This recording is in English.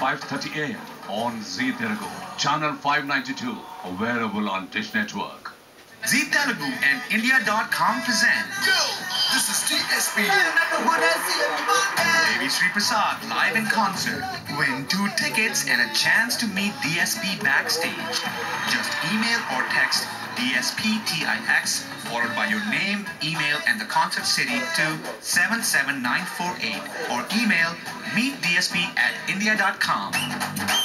5.30 a.m. on Zee Telugu, channel 592, available on Dish Network. Zee Telugu and India.com present Yo, this is DSP. Devi Sri Prasad live in concert. Win two tickets and a chance to meet DSP backstage. Just email or text DSPTIX followed by your name, email, and the concert city to 77948 or email meetdsp at india.com.